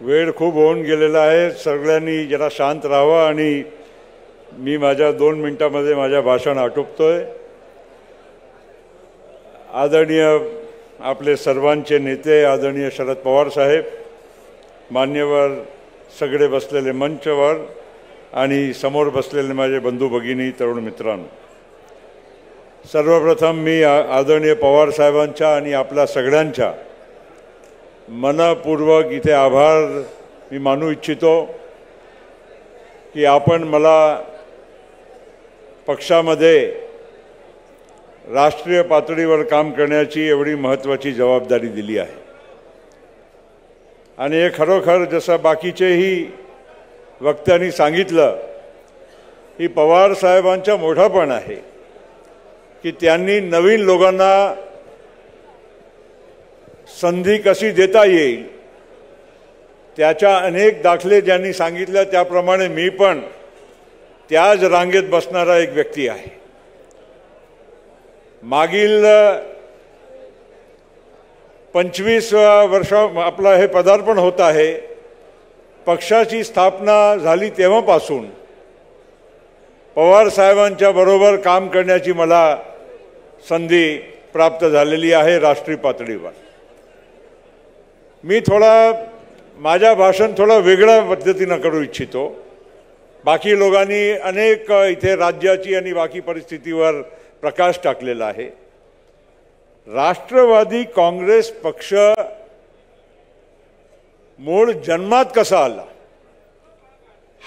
वेळ खूप होऊन गेलेला आहे. सगळ्यांनी जरा शांत राहावं आणि मी माझ्या दोन मिनटामध्ये माझ्या भाषण आटोपतोय. आदरणीय आपले सर्वांचे नेते आदरणीय शरद पवार साहेब मान्यवर सगळे बसलेले मंचवर आणि समोर बसलेले माझे बंधू भगिनी तरुण मित्रांनो. सर्वप्रथम मी आ- आदरणीय पवार साहेबांच्या आणि आपल्या सगळ्यांच्या मनपूर्वक इथे आभार मी मानू इच्छितो की आपण मला पक्षामध्ये राष्ट्रीय पातळीवर काम करण्याची एवढी महत्त्वाची जबाबदारी दिली आहे. आणि हे खरोखर जसं बाकीचेही वक्त्यांनी सांगितलं ही पवार साहेबांचा मोठापण आहे की त्यांनी नवीन लोकांना संधी कशी देता येईल? त्याच्या अनेक दाखले ज्यांनी सांगितलं त्याप्रमाणे मी पण त्याच रांगेत बसणारा एक व्यक्ती आहे. मागील पंचवीस वर्ष आपलं हे पदार्पण होत आहे. पक्षाची स्थापना झाली तेव्हापासून. पवार साहेबांच्या बरोबर काम करण्याची मला संधी प्राप्त झालेली आहे राष्ट्रीय पातळीवर. मी थोडा माझ्या भाषण थोडं वेगळ्या पद्धतीनं करू इच्छितो. बाकी लोकांनी अनेक इथे राज्याची आणि बाकी परिस्थितीवर प्रकाश टाकलेला आहे. राष्ट्रवादी काँग्रेस पक्ष मूळ जन्मात कसा आला?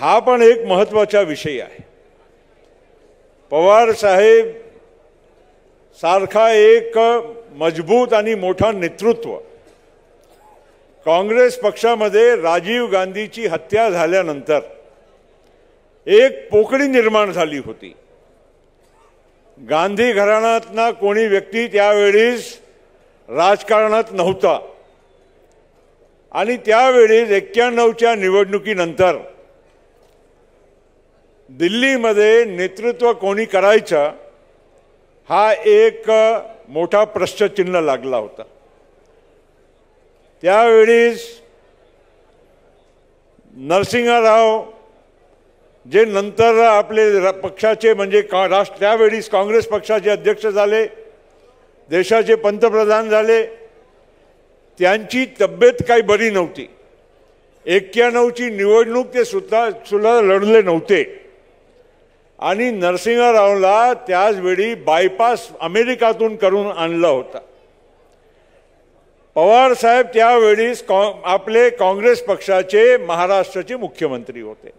हा पण एक महत्त्वाचा विषय आहे. पवार साहेब सारखा एक मजबूत आणि मोठा नेतृत्व काँग्रेस पक्षामध्ये राजीव गांधीची हत्या झाल्यानंतर एक पोकळी निर्माण झाली होती. गांधी घराण्यातला कोणी व्यक्ती त्यावेळीस राजकारणात नव्हता. आणि त्यावेळीस एक्क्याण्णवच्या निवडणुकीनंतर दिल्लीमध्ये नेतृत्व कोणी करायचं हा एक मोठा प्रश्नचिन्ह लागला होता. त्यावेळीस नरसिंहराव जे नंतर आपले र- पक्षाचे म्हणजे का राष्ट्र त्यावेळीस काँग्रेस पक्षाचे अध्यक्ष झाले देशाचे पंतप्रधान झाले त्यांची तब्येत काही बरी नव्हती. एक्क्याण्णवची निवडणूक ते सुद्धा सुद्धा लढले नव्हते. आणि नरसिंहरावला त्याचवेळी बायपास अमेरिकातून करून आणला होता. पवार साहेब त्यावेळीस कॉ- आपले काँग्रेस पक्षाचे महाराष्ट्राचे मुख्यमंत्री होते.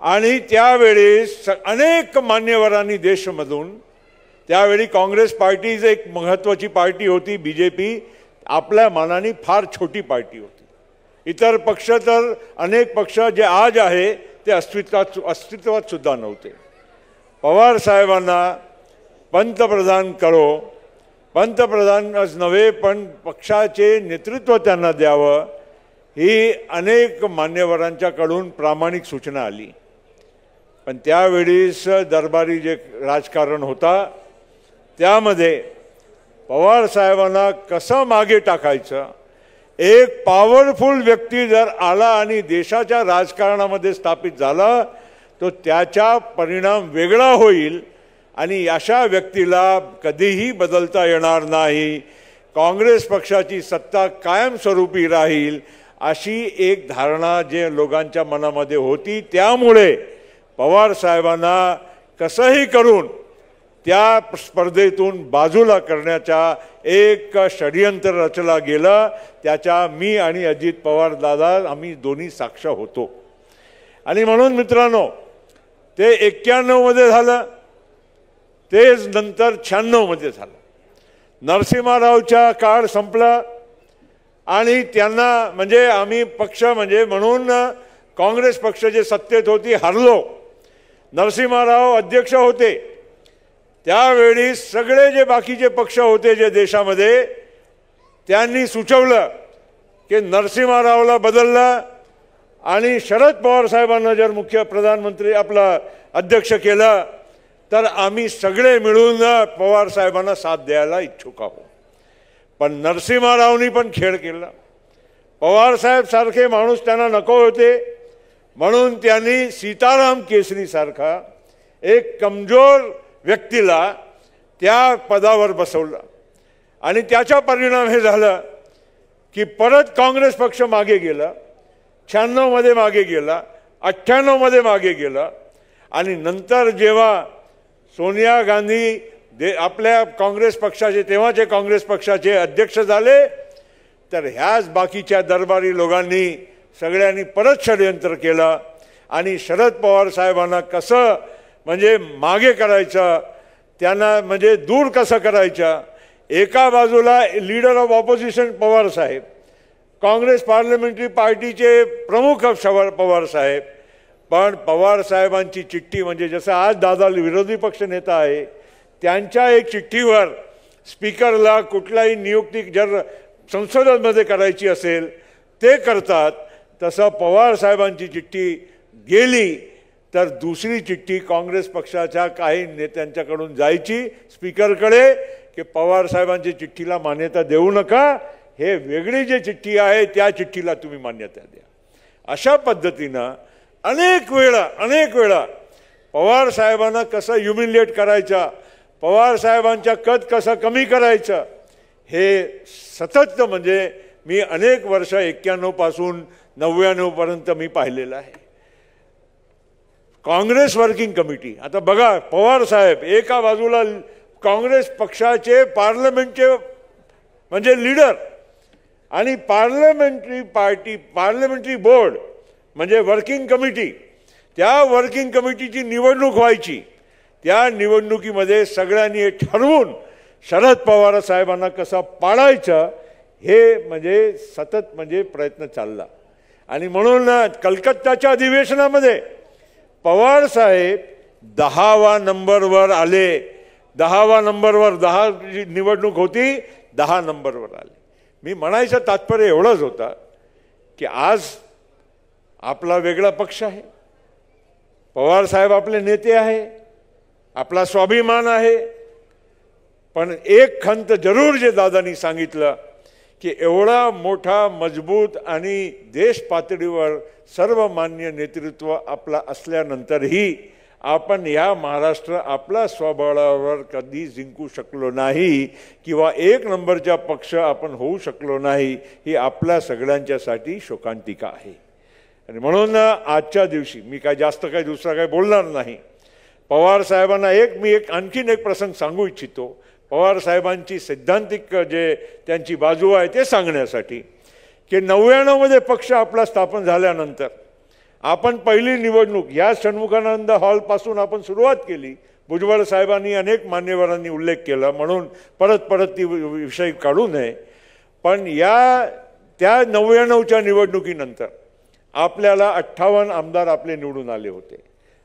आणि त्यावेळेस स- अनेक मान्यवरांनी देशमधून त्यावेळी काँग्रेस पार्टीज एक महत्त्वाची पार्टी होती बी जे पी आपल्या मानाने फार छोटी पार्टी होती. इतर पक्ष तर अनेक पक्ष जे आज आहे ते अस्तित्वात अस्तित्वात सुद्धा नव्हते. पवार साहेबांना पंतप्रधान करो पंतप्रधानच नव्हे पण पक्षाचे नेतृत्व त्यांना द्यावं ही अनेक मान्यवरांच्याकडून प्रामाणिक सूचना आली. पण त्यावेळीस दरबारी जे राजकारण होता त्यामध्ये पवार साहेबांना कसं मागे टाकायचं? एक पॉवरफुल व्यक्ती जर आला आणि देशाच्या राजकारणामध्ये स्थापित झाला तो त्याचा परिणाम वेगळा होईल आणि अशा व्यक्तीला कधीही बदलता येणार नाही. काँग्रेस पक्षाची सत्ता कायमस्वरूपी राहील अशी एक धारणा जे लोकांच्या मनामध्ये होती त्यामुळे पवार साहेबांना कसंही करून त्या स्पर्धेतून बाजूला करण्याचा एक षडयंत्र रचला गेलं. त्याच्या मी आणि अजित पवार दादा आम्ही दोन्ही साक्ष होतो. आणि म्हणून मित्रांनो ते एक्क्याण्णवमध्ये झालं. तेच नंतर शहाण्णवमध्ये झालं. नरसिंहारावचा काळ संपला आणि त्यांना म्हणजे आम्ही पक्ष म्हणजे म्हणून काँग्रेस पक्ष जे सत्तेत होती हरलो. नरसिंहाराव अध्यक्ष होते. त्यावेळी सगळे जे बाकीचे पक्ष होते जे देशामध्ये त्यांनी सुचवलं की नरसिंहारावला बदललं आणि शरद पवार साहेबांना जर मुख्य प्रधानमंत्री आपला अध्यक्ष केलं तर आम्ही सगळे मिळून पवार साहेबांना साथ द्यायला इच्छुक आहोत. पण नरसिंहरावनी पण खेळ केला. पवारसाहेब सारखे माणूस त्यांना नको होते. म्हणून त्यांनी सीताराम केसरीसारखा एक कमजोर व्यक्तीला त्या पदावर बसवलं. आणि त्याचा परिणाम हे झालं की परत काँग्रेस पक्ष मागे गेला. शहाण्णवमध्ये मागे गेला. अठ्ठ्याण्णवमध्ये मागे गेला. आणि नंतर जेव्हा सोनिया गांधी दे आपल्या काँग्रेस पक्षाचे तेव्हाचे काँग्रेस पक्षाचे अध्यक्ष झाले तर ह्याच बाकीच्या दरबारी लोकांनी सगळ्यांनी परत षडयंत्र केलं आणि शरद पवार साहेबांना कसं म्हणजे मागे करायचं त्यांना म्हणजे दूर कसं करायचं एका बाजूला leader of opposition Pawar saheb Congress parliamentary पार्टीचे प्रमुख शवर पवार साहेब पण पवार साहेबांची चिठ्ठी म्हणजे जसं आज दादा विरोधी पक्ष नेता आहे त्यांच्या एक चिठ्ठीवर स्पीकरला कुठलाही नियुक्ती जर संसदेमध्ये करायची असेल ते करतात. तसं पवार साहेबांची चिठ्ठी गेली तर दुसरी चिठ्ठी काँग्रेस पक्षाच्या काही नेत्यांच्याकडून जायची स्पीकरकडे की पवार साहेबांची चिठ्ठीला मान्यता देऊ नका. हे वेगळी जी चिठ्ठी आहे त्या चिठ्ठीला तुम्ही मान्यता द्या. अशा पद्धतीनं अनेक वेळा अनेक वेळा. पवार साहेबांना कसं ह्युमिलिएट करायचा? पवार साहेबांच्या कद कसं कमी करायचं? हे सतत म्हणजे मी अनेक वर्ष एक्क्याण्णवपासून नव्याण्णवपर्यंत मी पाहिलेलं आहे. Congress working committee. आता बघा पवार साहेब एका बाजूला काँग्रेस पक्षाचे पार्लमेंटचे म्हणजे लीडर आणि पार्लमेंटरी पार्टी पार्लमेंटरी बोर्ड म्हणजे वर्किंग कमिटी त्या वर्किंग कमिटीची निवडणूक व्हायची. त्या निवडणुकीमध्ये सगळ्यांनी हे ठरवून शरद पवार साहेबांना कसं पाळायचं हे म्हणजे सतत म्हणजे प्रयत्न चालला. आणि म्हणून कलकत्ताच्या अधिवेशनामध्ये पवार साहेब दहावा नंबरवर आले. दहावा नंबरवर दहा जी निवडणूक होती दहा नंबरवर आले. मी म्हणायचं तात्पर्य एवढंच होता की आज आपला वेगळा पक्ष आहे. पवार साहेब आपले नेते आहे. आपला स्वाभिमान आहे. पण एक खंत जरूर जे दादानी सांगितलं की एवढा मोठा मजबूत आणि देश पातळीवर सर्वमान्य नेतृत्व आपला असल्यानंतरही आपण या महाराष्ट्र आपला स्वबळावर कधी जिंकू शकलो नाही किंवा एक नंबरचा पक्ष आपण होऊ शकलो नाही ही आपल्या सगळ्यांच्यासाठी शोकांतिका आहे. आणि म्हणून आजच्या दिवशी मी काय जास्त काही दुसरा काही बोलणार नाही. पवार साहेबांना एक मी एक आणखीन एक प्रसंग सांगू इच्छितो. पवार साहेबांची सैद्धांतिक जे त्यांची बाजू आहे ते सांगण्यासाठी की नव्याण्णवमध्ये पक्ष आपला स्थापन झाल्यानंतर आपण पहिली निवडणूक या षण्मुखानंद हॉलपासून आपण सुरुवात केली. भुजबळ साहेबांनी अनेक मान्यवरांनी उल्लेख केला म्हणून परत परत ती विषय काढू नये. पण या त्या नव्याण्णवच्या निवडणुकीनंतर आपल्याला अठ्ठावन्न आमदार आपले निवडून आले होते.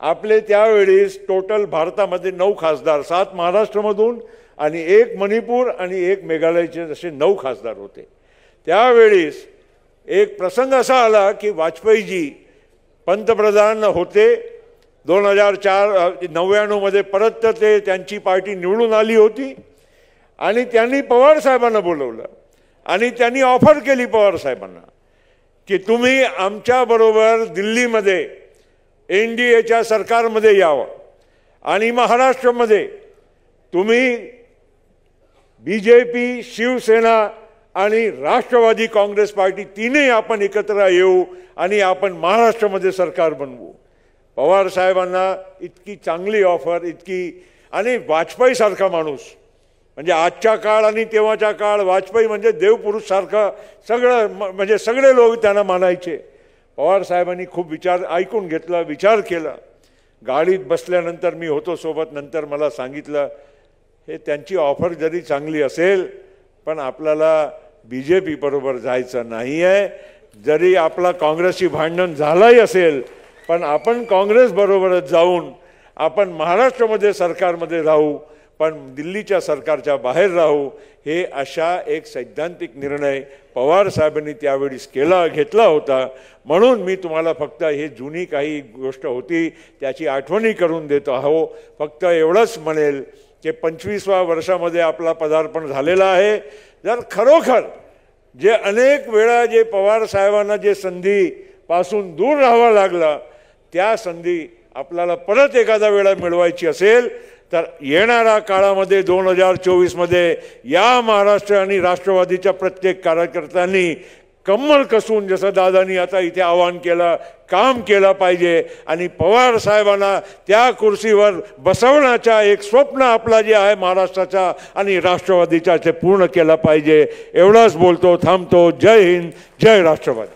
आपले त्यावेळेस टोटल भारतामध्ये नऊ खासदार सात महाराष्ट्रामधून आणि एक मणिपूर आणि एक मेघालयचे असे नऊ खासदार होते. त्यावेळेस एक प्रसंग असा आला की वाजपेयीजी पंतप्रधान होते. दोन हजार चार नव्याण्णवमध्ये परत ते त्यांची पार्टी निवडून आली होती आणि त्यांनी पवार साहेबांना बोलवलं आणि त्यांनी ऑफर केली पवार साहेबांना. की तुम्ही आमच्याबरोबर दिल्लीमध्ये एन डी एच्या सरकारमध्ये यावं. आणि महाराष्ट्रामध्ये तुम्ही बी जे पी शिवसेना आणि राष्ट्रवादी काँग्रेस पार्टी तीनही आपण एकत्र येऊ आणि आपण महाराष्ट्रामध्ये सरकार बनवू. पवार साहेबांना इतकी चांगली ऑफर इतकी आणि वाजपेयीसारखा माणूस म्हणजे आजच्या काळ आणि तेव्हाच्या काळ वाजपेयी म्हणजे देवपुरुषसारखं सगळं म्हणजे सगळे लोक त्यांना मानायचे. पवार साहेबांनी खूप विचार ऐकून घेतला विचार केला. गाडीत बसल्यानंतर मी होतो सोबत नंतर मला सांगितलं हे त्यांची ऑफर जरी चांगली असेल पण आपल्याला बी जे पीबरोबर जायचं नाही आहे जरी आपला काँग्रेसशी भांडण झालंही असेल पण आपण काँग्रेसबरोबरच जाऊन आपण महाराष्ट्रामध्ये सरकारमध्ये राहू पण दिल्लीच्या सरकारच्या बाहेर राहू हे अशा एक सैद्धांतिक निर्णय पवार साहेबांनी त्यावेळीस केला घेतला होता. म्हणून मी तुम्हाला फक्त हे जुनी काही गोष्ट होती त्याची आठवणी करून देतो आहो. फक्त एवढंच म्हणेल की पंचवीसव्या वर्षामध्ये आपला पदार्पण झालेला आहे. जर खरोखर जे अनेक वेळा जे पवार साहेबांना जे संधीपासून दूर राहावं लागलं त्या संधी आपल्याला परत एखादा वेळा मिळवायची असेल तर येणाऱ्या काळामध्ये दोन हजार चोवीसमध्ये या महाराष्ट्र आणि राष्ट्रवादीच्या प्रत्येक कार्यकर्त्यांनी कम्मल कसून जसं दादानी आता इथे आवाहन केलं काम केलं पाहिजे. आणि पवार साहेबांना त्या कुर्सीवर बसवण्याचा एक स्वप्न आपला जे आहे महाराष्ट्राचा आणि राष्ट्रवादीचा ते पूर्ण केलं पाहिजे. एवढंच बोलतो थांबतो. जय हिंद जय राष्ट्रवादी.